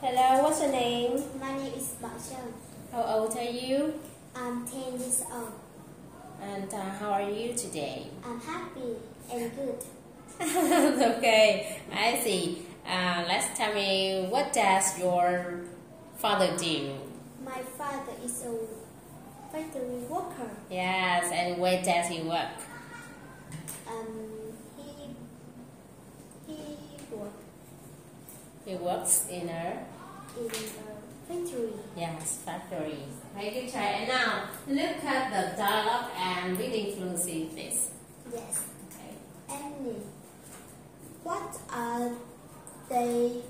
Hello, what's your name? My name is Bảo How old are you? I'm 10 years old. And uh, how are you today? I'm happy and good. okay, I see. Uh, let's tell me what does your father do? My father is a factory worker. Yes, and where does he work? Um, he he work He works in a in a factory. yes factory. Okay, good try. And now look at the dialogue and reading fluency, please. Yes. Okay. Annie, what are they?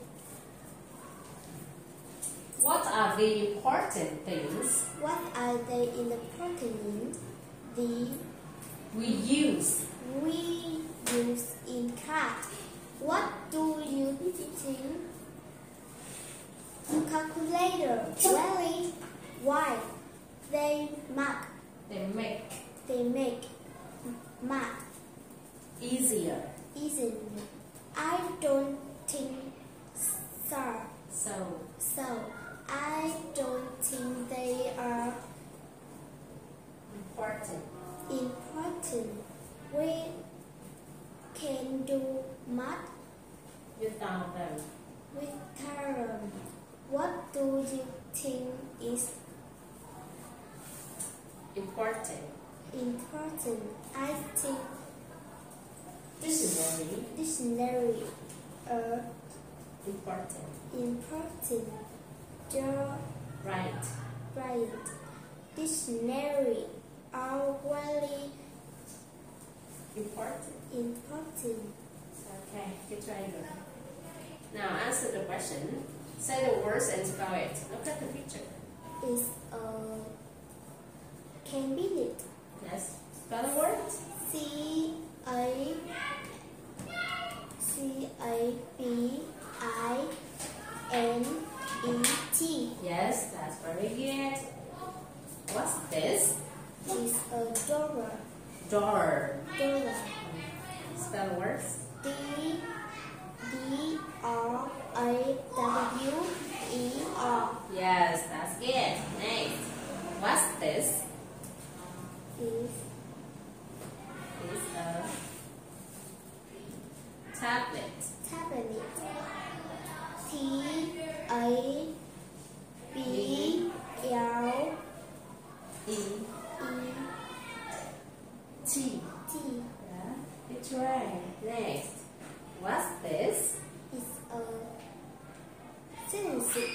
What are the important things What are they in the protein? The we use? we use in cat. What do think? Calculator. Really? Why? They mark. They make They make math easier. easy. I don't think so. So So I don't think they are important. important. We can do math without them. with term. What do you think is Important. important? I think Dictionary. dictionary are uh, Important. important. Your Right. right. Dictionary are very Important. important. Okay, try again. Now answer the question. Say the words and spell it. Look at the picture. Is uh, a cabinet. Yes. Spell the words. C A C A B I N E T Yes, that's very good. What's this? It's a door. Door. Door. Spell the words. D D R A W E R Yes, that's good. Next. What's this? is It's a tablet. tablet. T A try. Next. What's this? It's a scissors.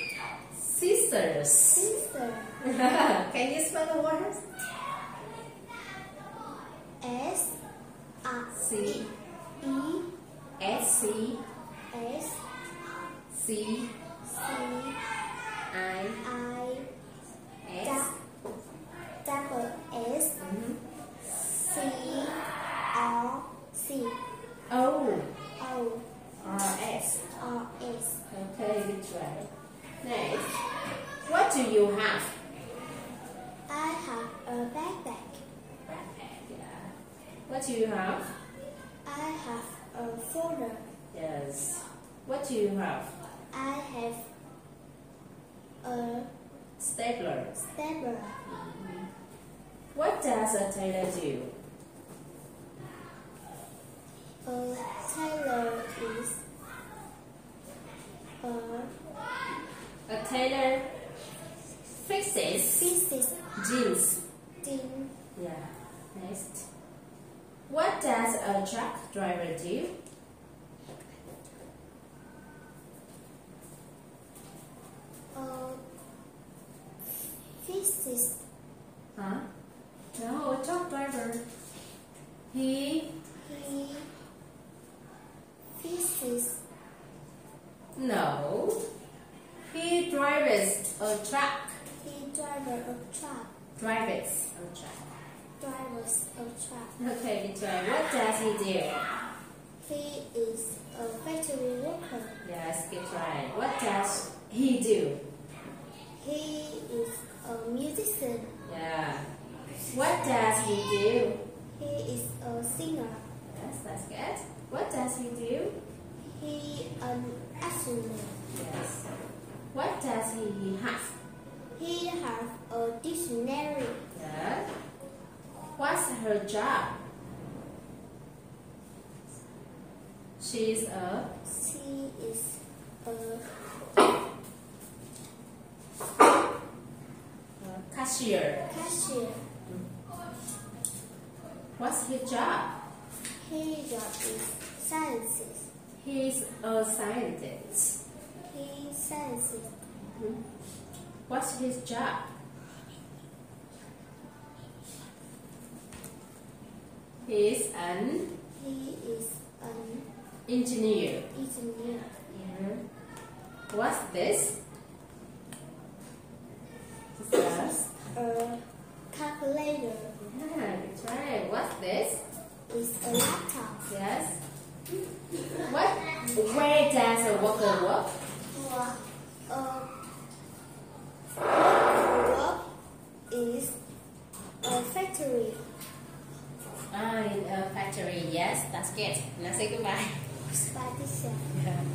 Scissors. Scissor. Can you spell the words? S A C S. Okay, good try. Next. What do you have? I have a backpack. Backpack. Yeah. What do you have? I have a folder. Yes. What do you have? I have a Stapler. stapler. Mm-hmm. What does a tailor do? A tailor is a A tailor fixes pieces jeans. Yeah. Next. What does a truck driver do? Um, a pieces Huh? No, a truck driver. He he pieces no. He drives a truck. he driver a truck. Drives a truck. Drivers a truck. Okay, good try. What does he do? He is a factory worker. Yes, good try. What does he do? He is a musician. Yeah. What does he do? He is a singer. Yes, that's good. What does he do? He an astronaut. Yes. What does he have? He has a dictionary. Yeah. What's her job? She's a She is a a cashier. cashier. What's his job? His job is sciences. He's a scientist. He sciences. Mm-hmm. What's his job? He's an He is an engineer. engineer. What's this? Yes. A calculator Yeah, that's right. What's this? is a laptop. Yes. What? Where does a worker work? In. Yes, that's good. Now say goodbye. By teacher. Yeah.